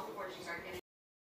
all the board should start